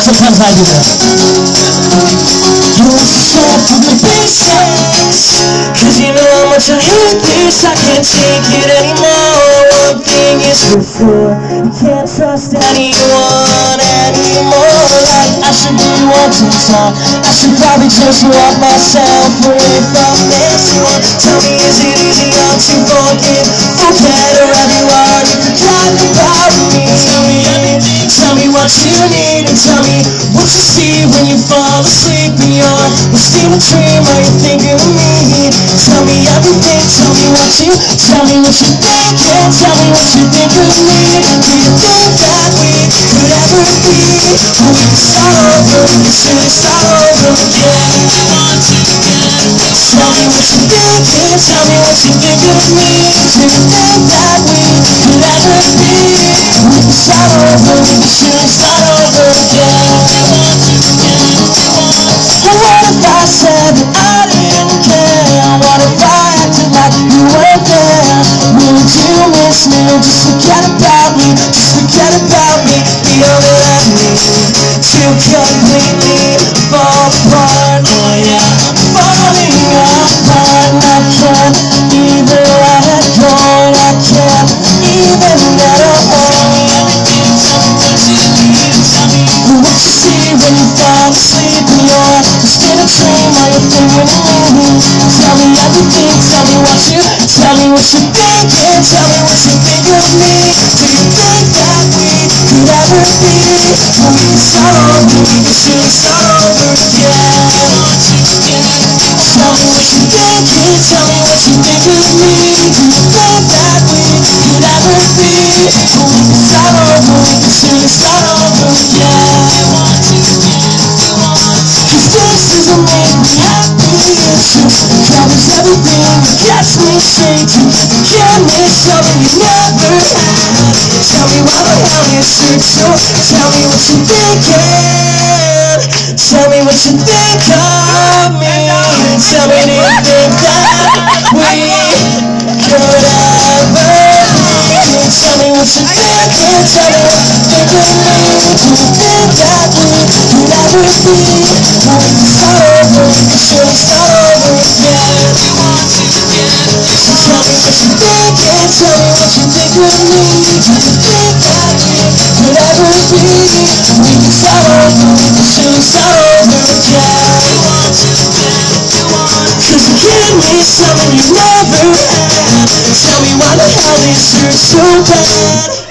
Sometimes I do that. You said put me pieces, cause you know how much I hate this, I can't take it anymore. One thing is for sure, you can't trust anyone anymore. Like I should be wanting talk. I should probably just walk myself away from this one. Tell me is it easy not to forgive? What you need and tell me what you see when you fall asleep you're wasting a dream. Are you thinking of me? Tell me everything, tell me what you, tell me what you think. And tell me what you think of me. Do you think that we could ever be? Or we could start over, we should start over again? Tell me what you think. Tell me what you think of me. Do you think that we could ever be? Start over, should start over again And what if I said that I didn't care? What if I acted like you weren't there? Would you miss me just forget about me? Just forget about me The only let me to completely fall apart thinking? Tell me everything, tell me what you, tell me what you're thinking Tell me what you think of me Do you think that we could ever be? When we can start over, we can should start over again Tell me what you're thinking, tell me what you think of me Do you think that we could ever be? When we can start over, we can should start over Cause this doesn't make me happy just covers everything. It gets me shaking Can't make something you never had Tell me why the hell you should so. Tell me what you're thinking Tell me what you think of me. Tell me do you think that we could ever Tell me what you're thinking Tell me what that what you're what of me. Do you think that we could ever be something you never had Tell me why the hell this hurts so bad